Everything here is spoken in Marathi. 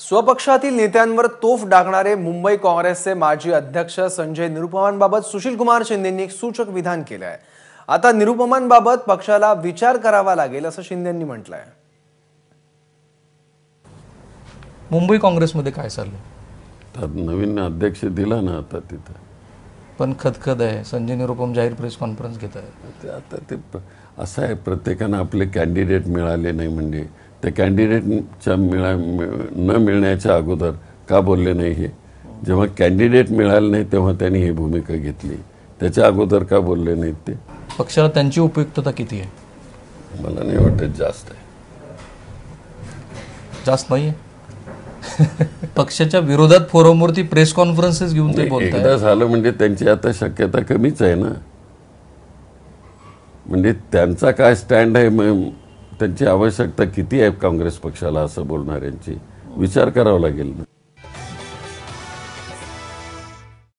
स्वपक्षातील नेत्यांवर तोफ डागणारे मुंबई काँग्रेसचे माजी अध्यक्ष संजय निरुपमांबाबत सुशीलकुमार शिंदेंनी एक सूचक विधान केलं आहे आता निरुपमांबाबत पक्षाला विचार करावा लागेल असं शिंदेंनी म्हटलंय. मुंबई काँग्रेसमध्ये काय चाललं तर नवीन अध्यक्ष दिला ना आता तिथं. पण खदखद आहे. संजय निरुपम जाहीर प्रेस कॉन्फरन्स घेत आहे ते आता ते असं आहे प्रत्येकानं आपले कॅन्डिडेट मिळाले नाही म्हणजे त्या कॅन्डिडेटच्या मिळा न मिळण्याच्या अगोदर का बोलले नाही हे? जेव्हा कॅन्डिडेट मिळाले नाही तेव्हा त्यांनी ही भूमिका घेतली. त्याच्या अगोदर का बोलले नाहीत ते? पक्षाला त्यांची उपयुक्तता किती आहे? मला नाही वाटत जास्त आहे. जास्त नाही पक्षाच्या विरोधात फोरमवरती प्रेस कॉन्फरन्सेस घेऊन ते एकदा झालं म्हणजे त्यांची आता शक्यता कमीच आहे ना. म्हणजे त्यांचा काय स्टँड आहे मग त्यांची आवश्यकता किती आहे काँग्रेस पक्षाला असं बोलणाऱ्यांची? विचार करावा लागेल. ना